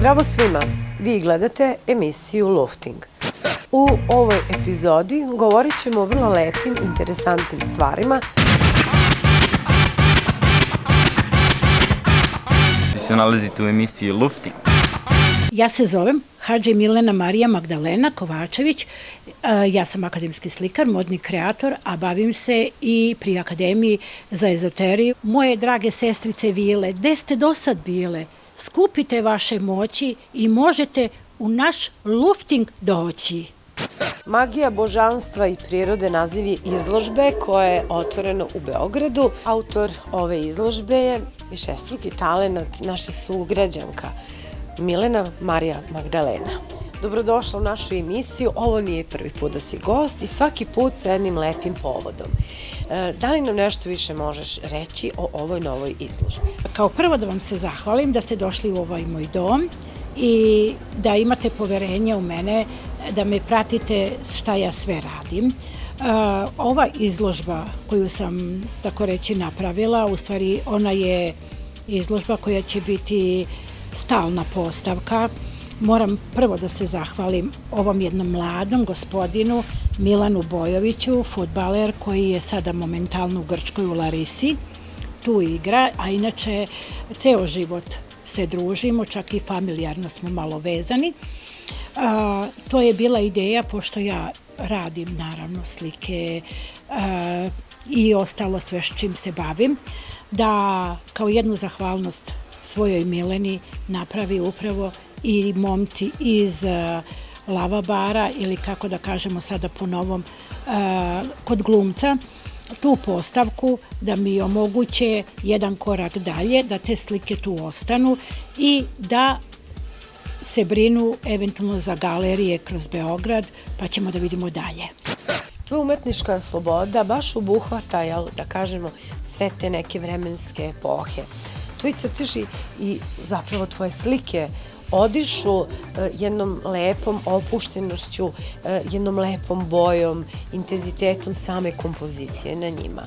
Zdravo svima, vi gledate emisiju Lofting. U ovoj epizodi govorit ćemo o vrlo lepim, interesantnim stvarima Vi se nalazite u emisiji Lufti. Ja se zovem Hadži Milena Marija Magdalena Kovačević. E, Ja sam akademski slikar, modni kreator, a bavim se i pri Akademiji za ezoteriju. Moje drage sestrice Vile, gde ste do sad bile? Skupite vaše moći i možete u naš lufting doći. Magija božanstva i prirode naziv je izložbe koja je otvorena u Beogradu. Autor ove izložbe je višestruki talenat naša sugrađanka Milena Marija Magdalena. Dobrodošla u našu emisiju. Ovo nije prvi put da si gost i svaki put sa jednim lepim povodom. E, Da li nam nešto više možeš reći o ovoj novoj izložbi? Kao prvo da vam se zahvalim da ste došli u ovaj moj dom i da imate poverenje u mene, da me pratite šta ja sve radim. E, ova izložba koju sam, tako reći, napravila, u stvari ona je izložba koja će biti stalna postavka. Moram prvo da se zahvalim ovom jednom mladom gospodinu Milanu Bojoviću, futbaler koji je sada momentalno u Grčkoj u Larisi tu igra, a inače ceo život se družimo, čak i familijarno smo malo vezani. To je bila ideja, pošto ja radim naravno slike i ostalo sve s čim se bavim, da kao jednu zahvalnost svojoj Mileni napravi upravo i momci iz a, Lava bara ili kako da kažemo sada po novom a, kod glumca, tu postavku da mi omoguće jedan korak dalje, da te slike tu ostanu i da se brinu eventualno za galerije kroz Beograd, pa ćemo da vidimo dalje. Tvoja umetnička sloboda baš obuhvata, jel, da kažemo, sve te neke vremenske epohe. Tvoji crteži i zapravo tvoje slike odišu e, jednom lepom opuštenošću, e, jednom lepom bojom, intenzitetom same kompozicije na njima.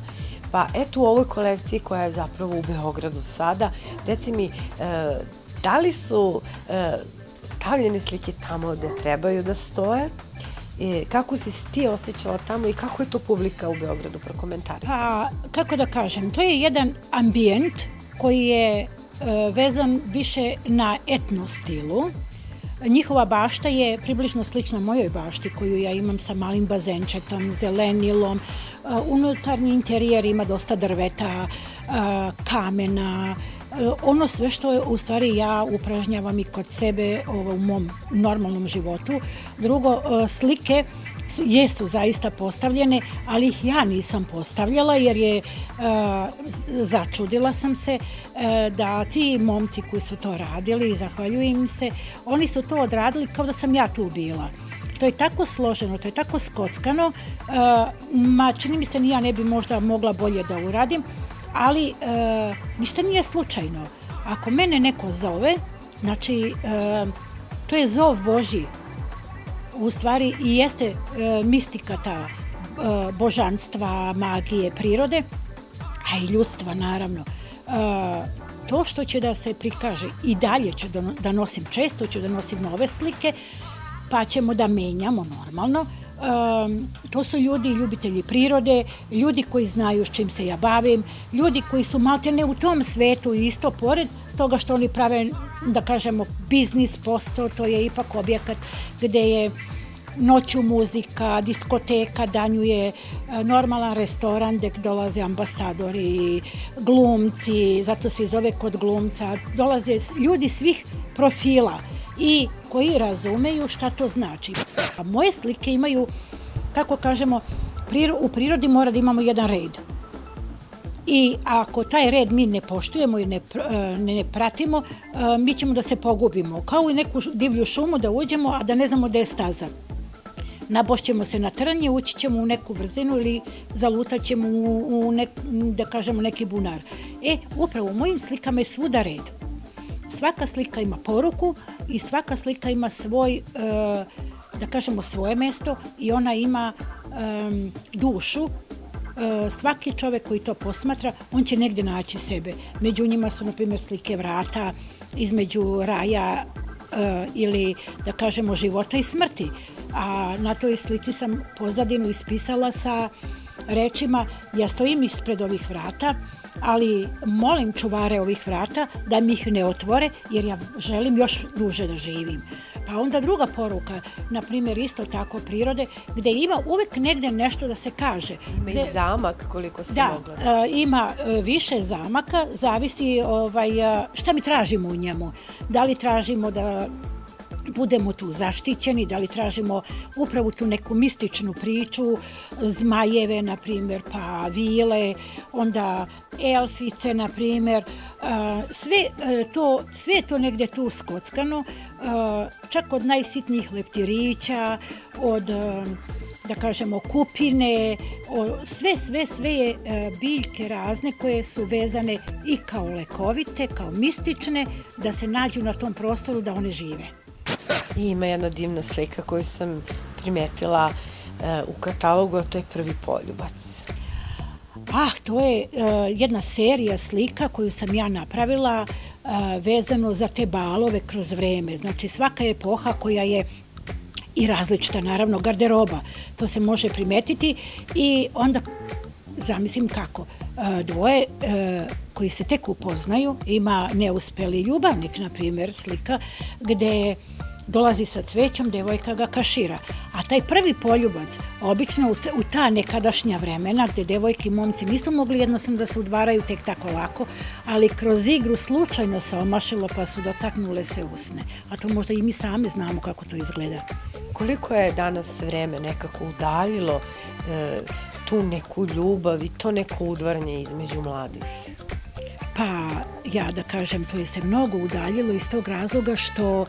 Pa eto u ovoj kolekciji koja je zapravo u Beogradu sada, reci mi, e, da li su stavljene slike tamo gde trebaju da stoje? E, kako si ti osjećala tamo i kako je to publika u Beogradu prokomentarisala? Pa, kako da kažem, to je jedan ambijent koji je e, vezan više na etno stilu. Njihova bašta je približno slična mojoj bašti koju ja imam sa malim bazenčetom, zelenilom. E, Unutarnji interijer ima dosta drveta, e, kamena, ono sve što je u stvari ja upražnjavam i kod sebe u mom normalnom životu. Drugo, slike jesu zaista postavljene, ali ih ja nisam postavljala jer je e, začudila sam se e, da ti momci koji su to radili i zahvaljujem se, oni su to odradili kao da sam ja tu bila. To je tako složeno, to je tako skockano, e, ma čini mi se ni ja ne bi možda mogla bolje da uradim, ali ništa nije slučajno. Ako mene neko zove, znači to je zov Božji, u stvari i jeste e, mistika ta e, božanstva, magije, prirode, a i ljudstva naravno. E, to što će da se prikaže i dalje ću da, da nosim često, ću da nosim nove slike, pa ćemo da menjamo normalno. Um, to su ljudi ljubitelji prirode, ljudi koji znaju s čim se ja bavim, ljudi koji su maltene u tom svetu isto pored toga što oni prave, da kažemo, biznis, posao, to je ipak objekat gde je noću muzika, diskoteka, danju je e, normalan restoran gde dolaze ambasadori, glumci, zato se zove kod glumca, dolaze ljudi svih profila i koji razumeju šta to znači. A moje slike imaju, kako kažemo, u prirodi mora da imamo jedan red. I ako taj red mi ne poštujemo i ne, e, ne, pratimo, e, mi ćemo da se pogubimo. Kao u neku divlju šumu da uđemo, a da ne znamo gde je staza nabošćemo se na trnje, ući ćemo u neku vrzinu ili zalutaćemo u, u nek, da kažemo neki bunar. E, upravo u mojim slikama je svuda red. Svaka slika ima poruku i svaka slika ima svoj, e, da kažemo, svoje mesto i ona ima dušu svaki čovek koji to posmatra, on će negde naći sebe. Među njima su, na primjer, slike vrata, između raja e, ili, da kažemo, života i smrti a na toj slici sam pozadinu ispisala sa rečima ja stojim ispred ovih vrata, ali molim čuvare ovih vrata da mi ih ne otvore jer ja želim još duže da živim. Pa onda druga poruka, na primjer isto tako prirode, gde ima uvek negde nešto da se kaže. Ima i zamak koliko se da, mogla. Da, ima e, više zamaka, zavisi ovaj, e, šta mi tražimo u njemu. Da li tražimo da budemo tu zaštićeni, da li tražimo upravo tu neku mističnu priču, zmajeve, na primjer, pa vile, onda elfice, na primjer, sve e, to, sve to negde tu skockano, čak od najsitnijih leptirića, od e, da kažemo kupine, sve, sve, sve je e, biljke razne koje su vezane i kao lekovite, kao mistične, da se nađu na tom prostoru da one žive. I ima jedna divna slika koju sam primetila uh, u katalogu, a to je prvi poljubac. Pa, to je uh, jedna serija slika koju sam ja napravila uh, vezano za te balove kroz vreme. Znači, svaka epoha koja je i različita, naravno, garderoba. To se može primetiti i onda zamislim kako. Dvoje koji se tek upoznaju, ima neuspeli ljubavnik, na primjer, slika, gde dolazi sa cvećom, devojka ga kašira. A taj prvi poljubac, obično u, ta nekadašnja vremena, gde devojke i momci nisu mogli jednostavno da se udvaraju tek tako lako, ali kroz igru slučajno se omašilo pa su dotaknule se usne. A to možda i mi sami znamo kako to izgleda. Koliko je danas vreme nekako udaljilo e, tu neku ljubav i to neko udvarnje između mladih? Pa, ja da kažem, to je se mnogo udaljilo iz tog razloga što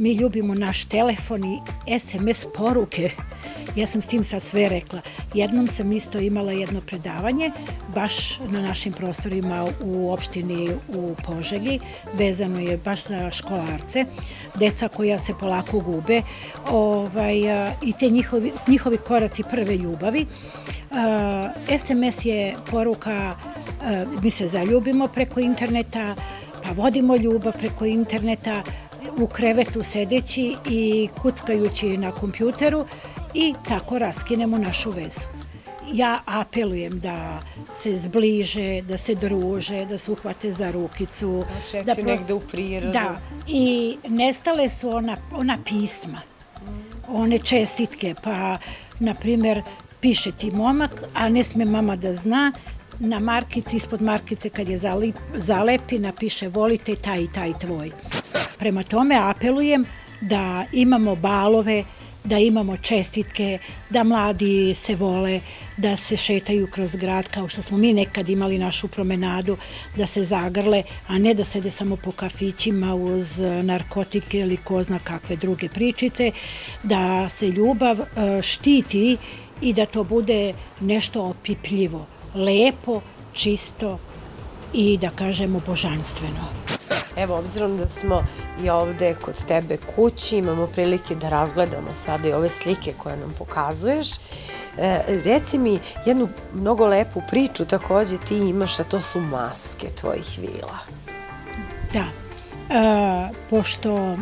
mi ljubimo naš telefon i SMS poruke. Ja sam s tim sad sve rekla. Jednom sam isto imala jedno predavanje, baš na našim prostorima u opštini u Požegi, vezano je baš za školarce, deca koja se polako gube ovaj, i te njihovi, njihovi koraci prve ljubavi. SMS je poruka mi se zaljubimo preko interneta, pa vodimo ljubav preko interneta, u krevetu sedeći i kuckajući na kompjuteru i tako raskinemo našu vezu. Ja apelujem da se zbliže, da se druže, da se uhvate za rukicu. Da da pro... negde u prirodu. Da, i nestale su ona, ona pisma, one čestitke, pa, na primer, piše ti momak, a ne sme mama da zna, na markici, ispod markice kad je zalepi, napiše volite taj i taj tvoj. Prema tome apelujem da imamo balove, da imamo čestitke, da mladi se vole, da se šetaju kroz grad kao što smo mi nekad imali našu promenadu, da se zagrle, a ne da sede samo po kafićima uz narkotike ili ko zna kakve druge pričice, da se ljubav e, štiti i da to bude nešto opipljivo, lepo, čisto i da kažemo božanstveno. Evo, obzirom da smo i ovde kod tebe kući, imamo prilike da razgledamo sada i ove slike koje nam pokazuješ. E, reci mi jednu mnogo lepu priču takođe ti imaš, a to su maske tvojih vila. Da, e, pošto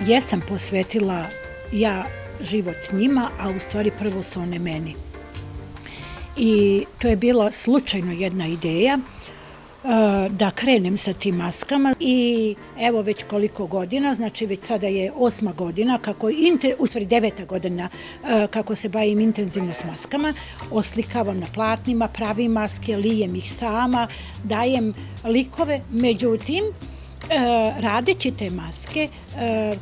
jesam posvetila ja život njima, a u stvari prvo su one meni. I to je bila slučajno jedna ideja da krenem sa tim maskama i evo već koliko godina, znači već sada je osma godina, kako, u stvari deveta godina kako se bavim intenzivno s maskama, oslikavam na platnima, pravim maske, lijem ih sama, dajem likove, međutim, radeći te maske,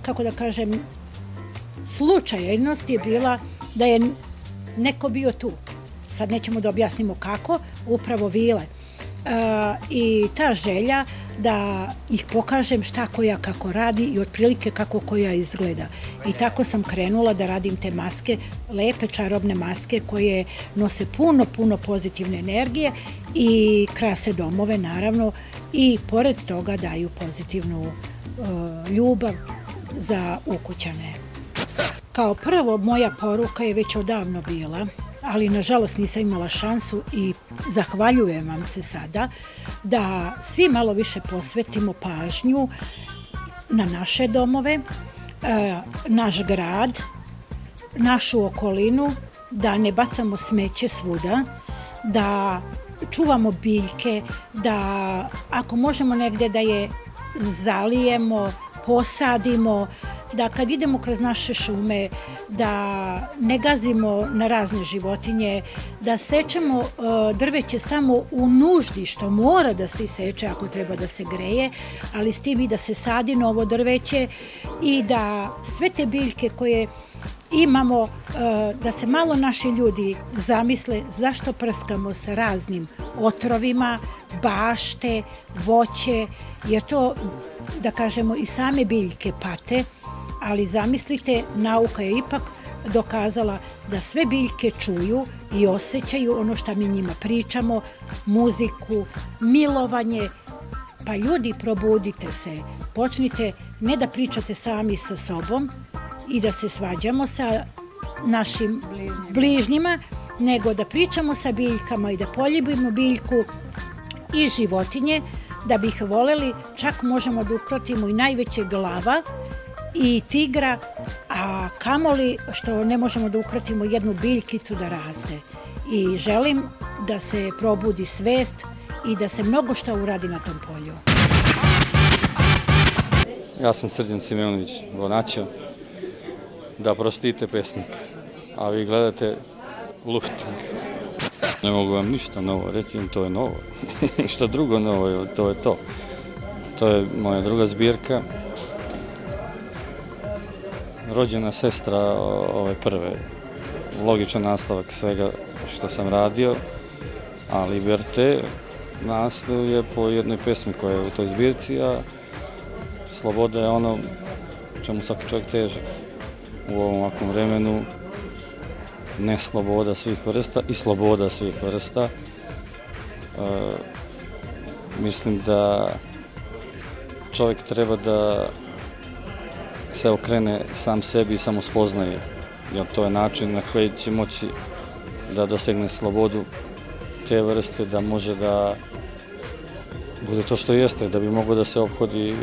kako da kažem, slučajnost je bila da je neko bio tu. Sad nećemo da objasnimo kako, upravo vile i ta želja da ih pokažem šta koja kako radi i otprilike kako koja izgleda. I tako sam krenula da radim te maske, lepe čarobne maske koje nose puno, puno pozitivne energije i krase domove naravno i pored toga daju pozitivnu uh, ljubav za ukućane. Kao prvo, moja poruka je već odavno bila, ali nažalost nisam imala šansu i zahvaljujem vam se sada da svi malo više posvetimo pažnju na naše domove, e, naš grad, našu okolinu, da ne bacamo smeće svuda, da čuvamo biljke, da ako možemo negde da je zalijemo, posadimo, da kad idemo kroz naše šume, da ne gazimo na razne životinje, da sečemo uh, drveće samo u nuždi, što mora da se iseče ako treba da se greje, ali s tim i da se sadi novo drveće i da sve te biljke koje imamo, uh, da se malo naši ljudi zamisle zašto prskamo sa raznim otrovima, bašte, voće, jer to, da kažemo, i same biljke pate, ali zamislite, nauka je ipak dokazala da sve biljke čuju i osjećaju ono što mi njima pričamo, muziku, milovanje, pa ljudi probudite se, počnite ne da pričate sami sa sobom i da se svađamo sa našim bližnjima, bližnjima nego da pričamo sa biljkama i da poljubimo biljku i životinje, da bi ih voleli, čak možemo da ukrotimo i najveće glava, i tigra, a kamoli što ne možemo da ukratimo jednu biljkicu da raste. I želim da se probudi svest i da se mnogo šta uradi na tom polju. Ja sam Srđan Simeonović Bonaćo, da prostite pesnik, a vi gledate Lufting. Ne mogu vam ništa novo reći, to je novo. Šta drugo novo, to je to. To je moja druga zbirka, rođena sestra ove prve, logičan nastavak svega što sam radio, a Liberte naslov je po jednoj pesmi koja je u toj zbirci, a sloboda je ono čemu svaki čovjek teže u ovom ovakvom vremenu, ne sloboda svih vrsta i sloboda svih vrsta. E, mislim da čovjek treba da se okrene sam sebi i samo spoznaje, jer to je način na koji će moći da dosegne slobodu te vrste, da može da bude to što jeste, da bi mogao da se obhodi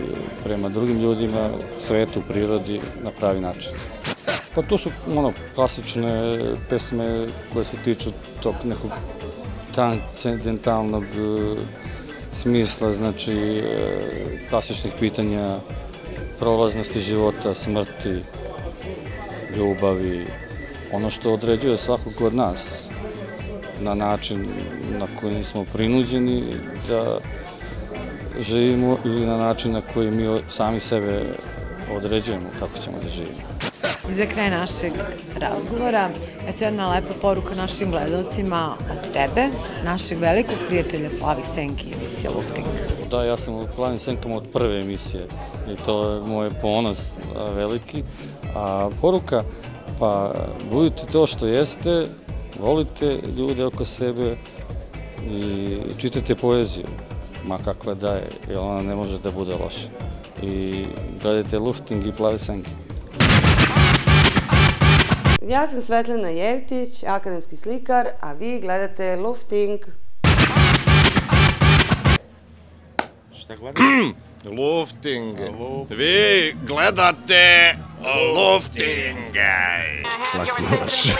prema drugim ljudima, svetu, prirodi na pravi način. Pa to su ono, klasične pesme koje se tiču tog nekog transcendentalnog e, smisla, znači e, klasičnih pitanja prolaznosti života, smrti, ljubavi, ono što određuje svakog od nas na način na koji smo prinuđeni da živimo ili na način na koji mi sami sebe određujemo kako ćemo da živimo. Za kraj našeg razgovora, eto jedna lepa poruka našim gledalcima od tebe, našeg velikog prijatelja Plavih Senki, emisija Lufting. Da, ja sam u Plavim Senkama od prve emisije i to je moj ponos veliki. A poruka, pa budite to što jeste, volite ljude oko sebe i čitajte poeziju, ma kakva da je, jer ona ne može da bude loša. I gledajte Lufting i Plavi Senki. Ja sam Svetlana Jevtić, akademski slikar, a vi gledate Lufting. Šta gledate? Lufting. Vi gledate Lufting. Laki noć.